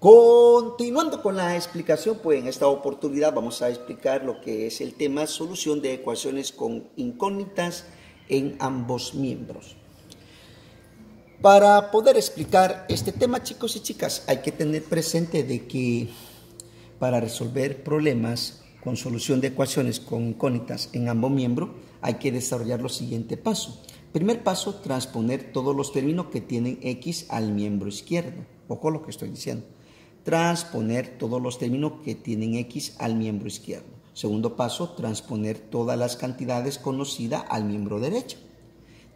Continuando con la explicación, pues en esta oportunidad vamos a explicar lo que es el tema solución de ecuaciones con incógnitas en ambos miembros. Para poder explicar este tema, chicos y chicas, hay que tener presente de que para resolver problemas con solución de ecuaciones con incógnitas en ambos miembros, hay que desarrollar los siguientes pasos. Primer paso, transponer todos los términos que tienen x al miembro izquierdo. Ojo lo que estoy diciendo transponer todos los términos que tienen x al miembro izquierdo. Segundo paso, transponer todas las cantidades conocidas al miembro derecho.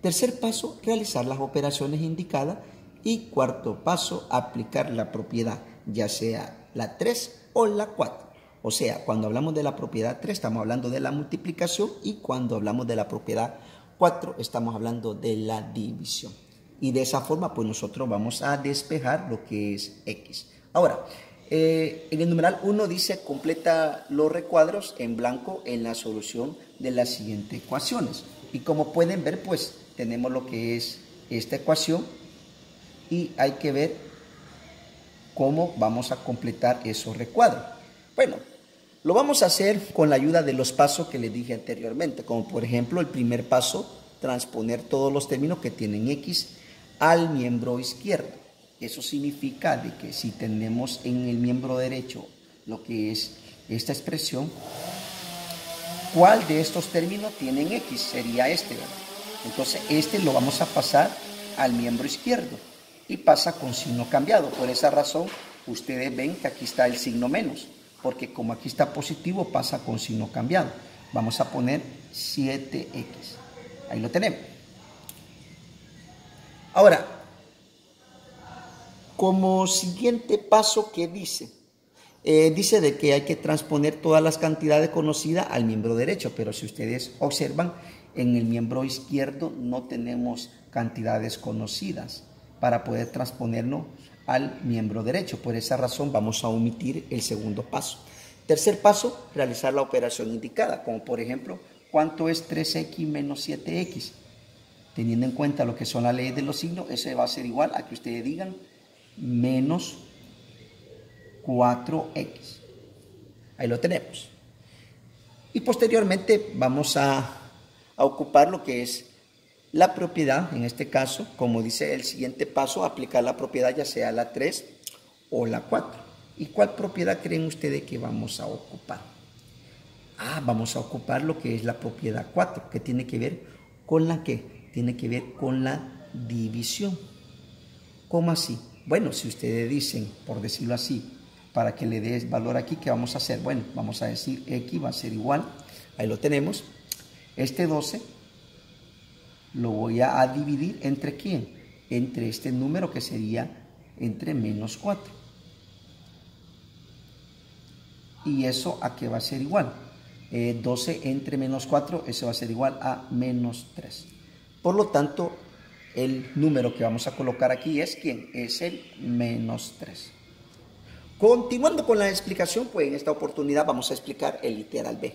Tercer paso, realizar las operaciones indicadas. Y cuarto paso, aplicar la propiedad, ya sea la 3 o la 4. O sea, cuando hablamos de la propiedad 3 estamos hablando de la multiplicación y cuando hablamos de la propiedad 4 estamos hablando de la división. Y de esa forma pues nosotros vamos a despejar lo que es x. Ahora, eh, en el numeral 1 dice completa los recuadros en blanco en la solución de las siguientes ecuaciones. Y como pueden ver, pues tenemos lo que es esta ecuación y hay que ver cómo vamos a completar esos recuadros. Bueno, lo vamos a hacer con la ayuda de los pasos que les dije anteriormente, como por ejemplo el primer paso, transponer todos los términos que tienen X al miembro izquierdo. Eso significa de que si tenemos en el miembro derecho lo que es esta expresión, ¿cuál de estos términos tienen X? Sería este. Entonces este lo vamos a pasar al miembro izquierdo y pasa con signo cambiado. Por esa razón ustedes ven que aquí está el signo menos, porque como aquí está positivo pasa con signo cambiado. Vamos a poner 7X. Ahí lo tenemos. Ahora, como siguiente paso que dice, eh, dice de que hay que transponer todas las cantidades conocidas al miembro derecho, pero si ustedes observan, en el miembro izquierdo no tenemos cantidades conocidas para poder transponernos al miembro derecho. Por esa razón vamos a omitir el segundo paso. Tercer paso, realizar la operación indicada, como por ejemplo, ¿cuánto es 3x menos 7x? Teniendo en cuenta lo que son las leyes de los signos, eso va a ser igual a que ustedes digan menos 4x. Ahí lo tenemos. Y posteriormente vamos a, ocupar lo que es la propiedad, en este caso, como dice el siguiente paso, aplicar la propiedad ya sea la 3 o la 4. ¿Y cuál propiedad creen ustedes que vamos a ocupar? Ah, vamos a ocupar lo que es la propiedad 4, que tiene que ver con la que? Tiene que ver con la división. ¿Cómo así? Bueno, si ustedes dicen, por decirlo así, para que le des valor aquí, ¿qué vamos a hacer? Bueno, vamos a decir X va a ser igual, ahí lo tenemos. Este 12 lo voy a dividir entre quién? Entre este número que sería entre menos 4. Y eso a qué va a ser igual. 12 eh, entre menos 4, eso va a ser igual a menos 3. Por lo tanto, el número que vamos a colocar aquí es quién? Es el menos 3. Continuando con la explicación, pues en esta oportunidad vamos a explicar el literal B.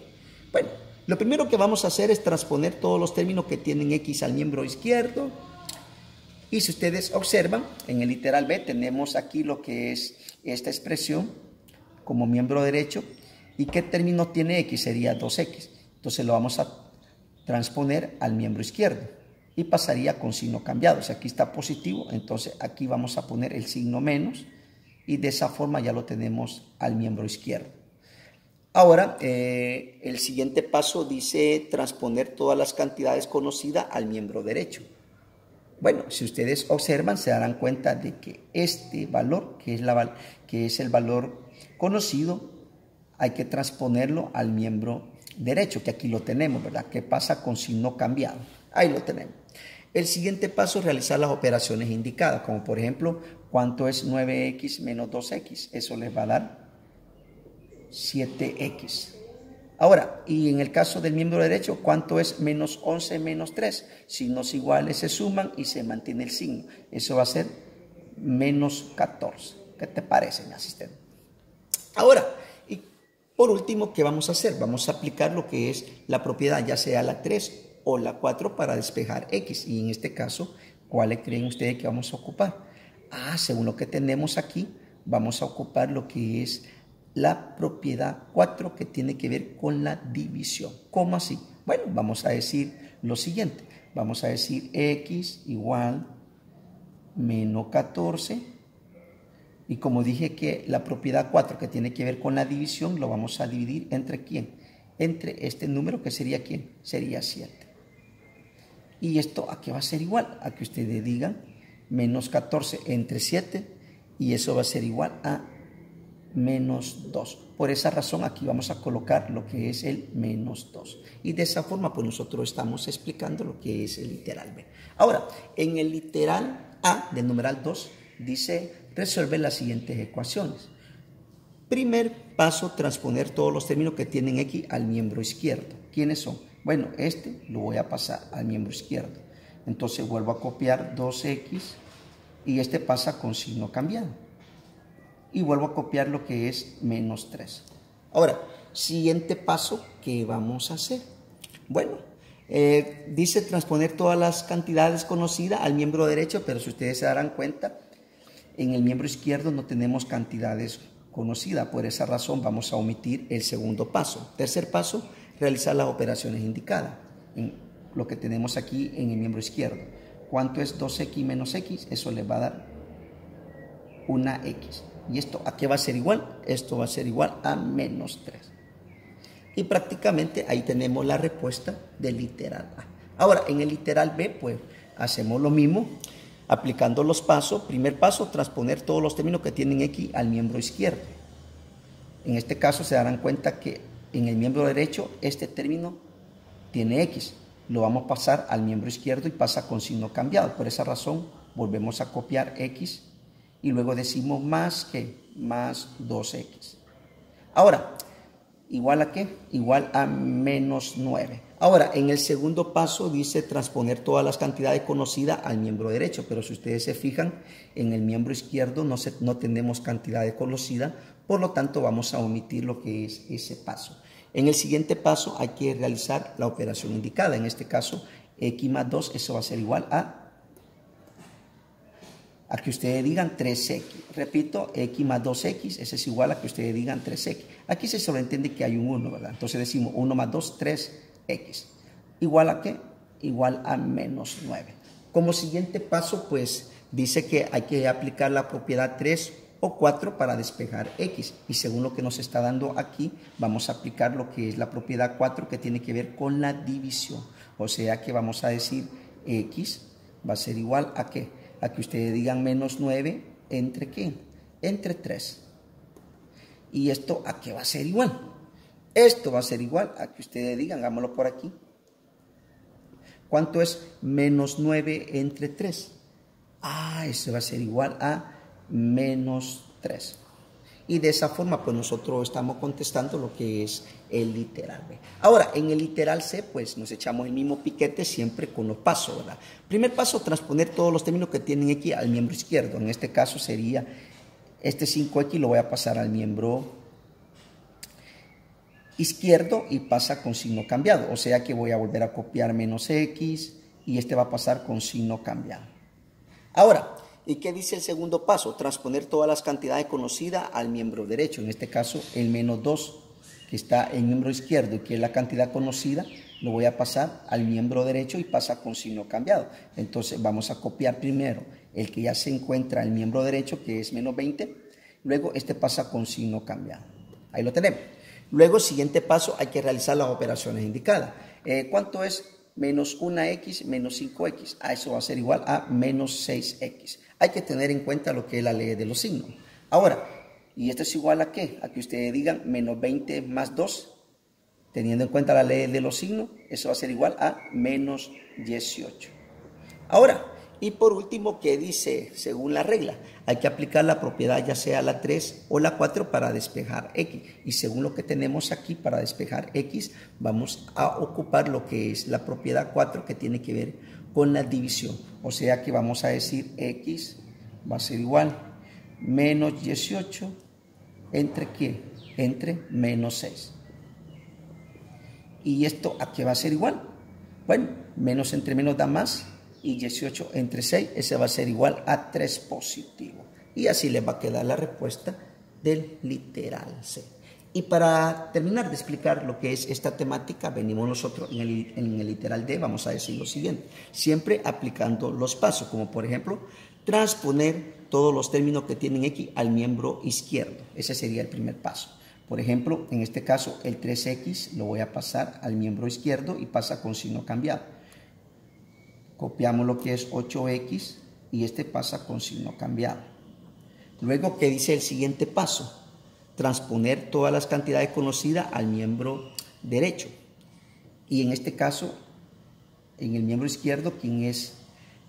Bueno, lo primero que vamos a hacer es transponer todos los términos que tienen X al miembro izquierdo. Y si ustedes observan, en el literal B tenemos aquí lo que es esta expresión como miembro derecho. ¿Y qué término tiene X? Sería 2X. Entonces lo vamos a transponer al miembro izquierdo y pasaría con signo cambiado. Si aquí está positivo, entonces aquí vamos a poner el signo menos y de esa forma ya lo tenemos al miembro izquierdo. Ahora, eh, el siguiente paso dice transponer todas las cantidades conocidas al miembro derecho. Bueno, si ustedes observan, se darán cuenta de que este valor, que es, la, que es el valor conocido, hay que transponerlo al miembro derecho, que aquí lo tenemos, ¿verdad? ¿Qué pasa con signo cambiado? Ahí lo tenemos. El siguiente paso es realizar las operaciones indicadas, como por ejemplo, ¿cuánto es 9x menos 2x? Eso les va a dar 7x. Ahora, y en el caso del miembro derecho, ¿cuánto es menos 11 menos 3? Signos iguales se suman y se mantiene el signo. Eso va a ser menos 14. ¿Qué te parece, mi asistente? Ahora, y por último, ¿qué vamos a hacer? Vamos a aplicar lo que es la propiedad, ya sea la 3 la 4 para despejar X. Y en este caso, ¿cuáles creen ustedes que vamos a ocupar? Ah, según lo que tenemos aquí, vamos a ocupar lo que es la propiedad 4 que tiene que ver con la división. ¿Cómo así? Bueno, vamos a decir lo siguiente. Vamos a decir x igual menos 14. Y como dije que la propiedad 4 que tiene que ver con la división, lo vamos a dividir entre quién? Entre este número que sería quién? Sería 7. Y esto a qué va a ser igual? A que ustedes digan menos 14 entre 7 y eso va a ser igual a menos 2. Por esa razón aquí vamos a colocar lo que es el menos 2. Y de esa forma pues nosotros estamos explicando lo que es el literal B. Ahora, en el literal A del numeral 2 dice resuelve las siguientes ecuaciones. Primer paso, transponer todos los términos que tienen X al miembro izquierdo. ¿Quiénes son? Bueno, este lo voy a pasar al miembro izquierdo. Entonces vuelvo a copiar 2X y este pasa con signo cambiado y vuelvo a copiar lo que es menos 3. Ahora, siguiente paso, ¿qué vamos a hacer? Bueno, eh, dice transponer todas las cantidades conocidas al miembro derecho, pero si ustedes se darán cuenta, en el miembro izquierdo no tenemos cantidades conocidas. Por esa razón vamos a omitir el segundo paso. Tercer paso, realizar las operaciones indicadas. En lo que tenemos aquí en el miembro izquierdo. ¿Cuánto es 2x menos x? Eso le va a dar una x. ¿Y esto a qué va a ser igual? Esto va a ser igual a menos 3. Y prácticamente ahí tenemos la respuesta del literal A. Ahora, en el literal B, pues hacemos lo mismo, aplicando los pasos. Primer paso, transponer todos los términos que tienen X al miembro izquierdo. En este caso se darán cuenta que en el miembro derecho este término tiene X. Lo vamos a pasar al miembro izquierdo y pasa con signo cambiado. Por esa razón volvemos a copiar X y luego decimos más que más 2x. Ahora, ¿igual a qué? Igual a menos 9. Ahora, en el segundo paso dice transponer todas las cantidades conocidas al miembro derecho, pero si ustedes se fijan, en el miembro izquierdo no, no tenemos cantidades conocidas, por lo tanto vamos a omitir lo que es ese paso. En el siguiente paso hay que realizar la operación indicada, en este caso x más 2, eso va a ser igual a a que ustedes digan 3x. Repito, x más 2x, ese es igual a que ustedes digan 3x. Aquí se sobreentiende que hay un 1, ¿verdad? Entonces decimos 1 más 2, 3x. ¿Igual a qué? Igual a menos 9. Como siguiente paso, pues dice que hay que aplicar la propiedad 3 o 4 para despejar x. Y según lo que nos está dando aquí, vamos a aplicar lo que es la propiedad 4 que tiene que ver con la división. O sea que vamos a decir x va a ser igual a qué? a que ustedes digan menos 9 entre qué? Entre 3. ¿Y esto a qué va a ser igual? Esto va a ser igual a que ustedes digan, hagámoslo por aquí. ¿Cuánto es menos 9 entre 3? Ah, eso va a ser igual a menos 3. Y de esa forma, pues nosotros estamos contestando lo que es el literal B. Ahora, en el literal C, pues nos echamos el mismo piquete siempre con los pasos, ¿verdad? Primer paso, transponer todos los términos que tienen X al miembro izquierdo. En este caso sería este 5X lo voy a pasar al miembro izquierdo y pasa con signo cambiado. O sea que voy a volver a copiar menos X y este va a pasar con signo cambiado. Ahora, ¿Y qué dice el segundo paso? Transponer todas las cantidades conocidas al miembro derecho. En este caso, el menos 2, que está en miembro izquierdo y que es la cantidad conocida, lo voy a pasar al miembro derecho y pasa con signo cambiado. Entonces vamos a copiar primero el que ya se encuentra en el miembro derecho, que es menos 20. Luego este pasa con signo cambiado. Ahí lo tenemos. Luego, siguiente paso, hay que realizar las operaciones indicadas. Eh, ¿Cuánto es menos 1x menos 5x? A eso va a ser igual a menos 6x hay que tener en cuenta lo que es la ley de los signos. Ahora, ¿y esto es igual a qué? A que ustedes digan menos 20 más 2, teniendo en cuenta la ley de los signos, eso va a ser igual a menos 18. Ahora, y por último, ¿qué dice según la regla? Hay que aplicar la propiedad ya sea la 3 o la 4 para despejar x. Y según lo que tenemos aquí para despejar x, vamos a ocupar lo que es la propiedad 4 que tiene que ver con la división. O sea que vamos a decir x va a ser igual menos 18 entre qué? Entre menos 6. ¿Y esto a qué va a ser igual? Bueno, menos entre menos da más y 18 entre 6, ese va a ser igual a 3 positivo. y así les va a quedar la respuesta del literal C. Y para terminar de explicar lo que es esta temática, venimos nosotros en el, literal D, vamos a decir lo siguiente, siempre aplicando los pasos, como por ejemplo, transponer todos los términos que tienen X al miembro izquierdo. Ese sería el primer paso. Por ejemplo, en este caso, el 3X lo voy a pasar al miembro izquierdo y pasa con signo cambiado. Copiamos lo que es 8X y este pasa con signo cambiado. Luego, ¿qué dice el siguiente paso? Transponer todas las cantidades conocidas al miembro derecho. Y en este caso, en el miembro izquierdo, ¿quién es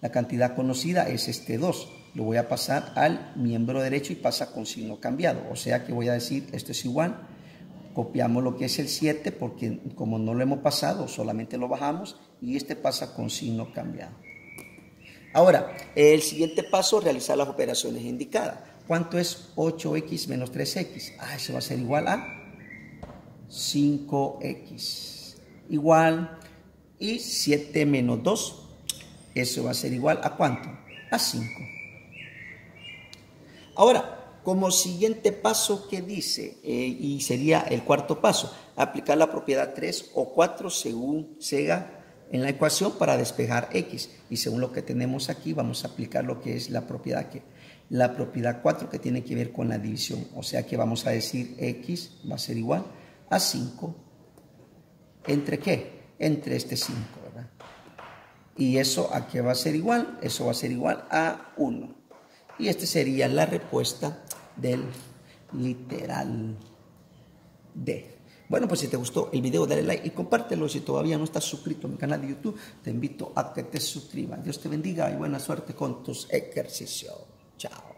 la cantidad conocida? Es este 2. Lo voy a pasar al miembro derecho y pasa con signo cambiado. O sea que voy a decir, esto es igual. Copiamos lo que es el 7 porque como no lo hemos pasado, solamente lo bajamos y este pasa con signo cambiado. Ahora, el siguiente paso, realizar las operaciones indicadas. ¿Cuánto es 8x menos 3x? Ah, eso va a ser igual a 5x. Igual, y 7 menos 2, eso va a ser igual a cuánto? A 5. Ahora, como siguiente paso que dice, eh, y sería el cuarto paso, aplicar la propiedad 3 o 4 según Sega en la ecuación para despejar x. Y según lo que tenemos aquí, vamos a aplicar lo que es la propiedad que la propiedad 4 que tiene que ver con la división. O sea que vamos a decir x va a ser igual a 5. ¿Entre qué? Entre este 5, ¿verdad? Y eso a qué va a ser igual? Eso va a ser igual a 1. Y esta sería la respuesta del literal D. Bueno, pues si te gustó el video, dale like y compártelo. Si todavía no estás suscrito a mi canal de YouTube, te invito a que te suscribas. Dios te bendiga y buena suerte con tus ejercicios. Ciao.